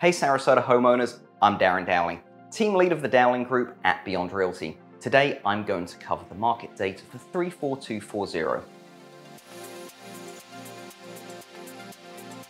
Hey Sarasota homeowners, I'm Darren Dowling, team lead of the Dowling Group at Beyond Realty. Today I'm going to cover the market data for 34240.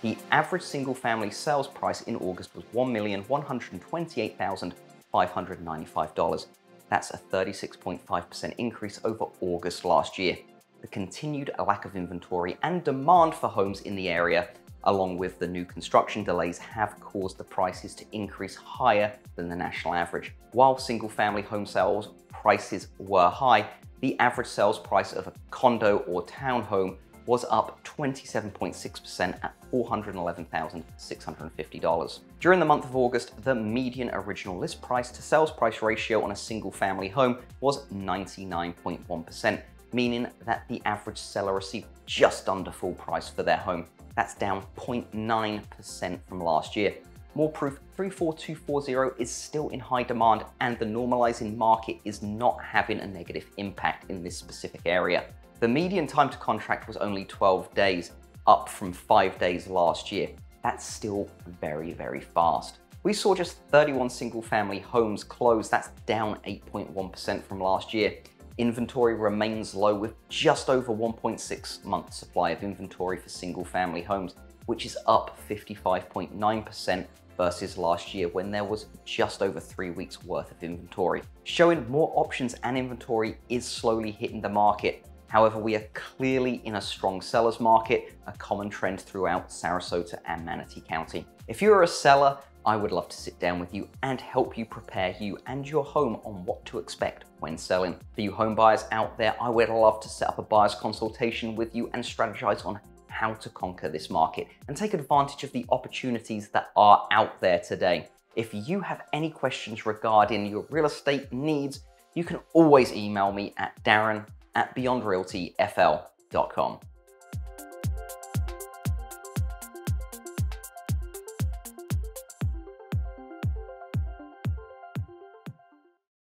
The average single family sales price in August was $1,128,595. That's a 36.5% increase over August last year. The continued lack of inventory and demand for homes in the area along with the new construction delays, have caused the prices to increase higher than the national average. While single family home sales prices were high, the average sales price of a condo or townhome was up 27.6% at $411,650. During the month of August, the median original list price to sales price ratio on a single family home was 99.1%, meaning that the average seller received just under full price for their home. That's down 0.9% from last year. More proof 34240 is still in high demand and the normalizing market is not having a negative impact in this specific area. The median time to contract was only 12 days, up from 5 days last year. That's still very, very fast. We saw just 31 single family homes close, that's down 8.1% from last year inventory remains low with just over 1.6 months supply of inventory for single family homes, which is up 55.9% versus last year when there was just over three weeks worth of inventory. Showing more options and inventory is slowly hitting the market. However, we are clearly in a strong seller's market, a common trend throughout Sarasota and Manatee County. If you're a seller, I would love to sit down with you and help you prepare you and your home on what to expect when selling. For you home buyers out there, I would love to set up a buyer's consultation with you and strategize on how to conquer this market and take advantage of the opportunities that are out there today. If you have any questions regarding your real estate needs, you can always email me at darren at beyondrealtyfl.com.